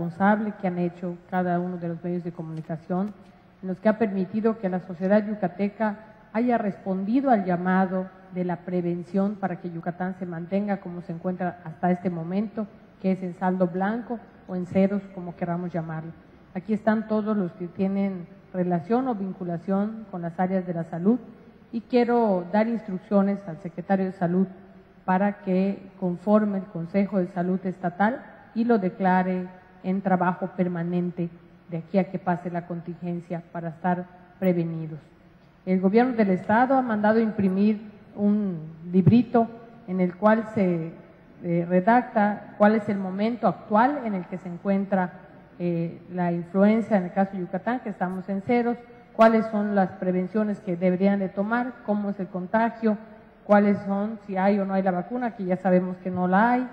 responsable que han hecho cada uno de los medios de comunicación, en los que ha permitido que la sociedad yucateca haya respondido al llamado de la prevención para que Yucatán se mantenga como se encuentra hasta este momento, que es en saldo blanco o en ceros, como queramos llamarlo. Aquí están todos los que tienen relación o vinculación con las áreas de la salud y quiero dar instrucciones al secretario de Salud para que conforme el Consejo de Salud Estatal y lo declare en trabajo permanente de aquí a que pase la contingencia para estar prevenidos. El gobierno del Estado ha mandado imprimir un librito en el cual se eh, redacta cuál es el momento actual en el que se encuentra eh, la influenza en el caso de Yucatán, que estamos en ceros, cuáles son las prevenciones que deberían de tomar, cómo es el contagio, cuáles son, si hay o no hay la vacuna, que ya sabemos que no la hay,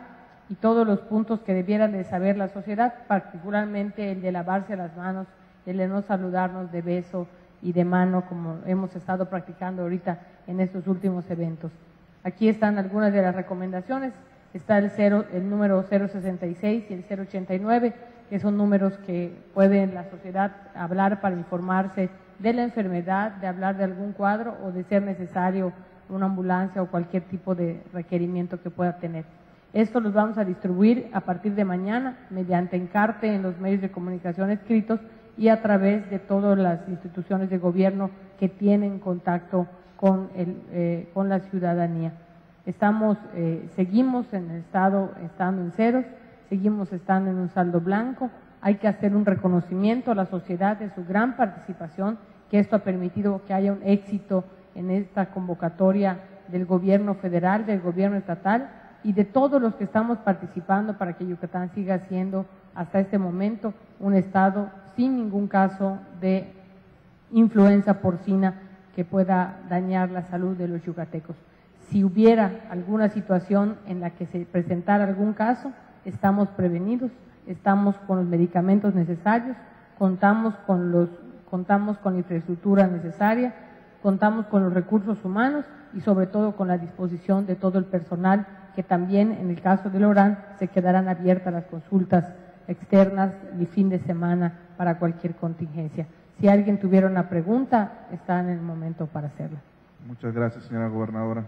y todos los puntos que debieran de saber la sociedad, particularmente el de lavarse las manos, el de no saludarnos de beso y de mano, como hemos estado practicando ahorita en estos últimos eventos. Aquí están algunas de las recomendaciones. Está el, cero, el número 066 y el 089, que son números que puede la sociedad hablar para informarse de la enfermedad, de hablar de algún cuadro o de ser necesario una ambulancia o cualquier tipo de requerimiento que pueda tener. Esto los vamos a distribuir a partir de mañana mediante encarte en los medios de comunicación escritos y a través de todas las instituciones de gobierno que tienen contacto con, eh, la ciudadanía. Estamos, eh, seguimos en el estado estando en ceros, seguimos estando en un saldo blanco. Hay que hacer un reconocimiento a la sociedad de su gran participación, que esto ha permitido que haya un éxito en esta convocatoria del gobierno federal, del gobierno estatal y de todos los que estamos participando para que Yucatán siga siendo hasta este momento un estado sin ningún caso de influenza porcina que pueda dañar la salud de los yucatecos. Si hubiera alguna situación en la que se presentara algún caso, estamos prevenidos, estamos con los medicamentos necesarios, contamos con, los, contamos con la infraestructura necesaria, contamos con los recursos humanos y sobre todo con la disposición de todo el personal que también en el caso de Lorán se quedarán abiertas las consultas externas y fin de semana para cualquier contingencia. Si alguien tuviera una pregunta, está en el momento para hacerla. Muchas gracias, señora gobernadora.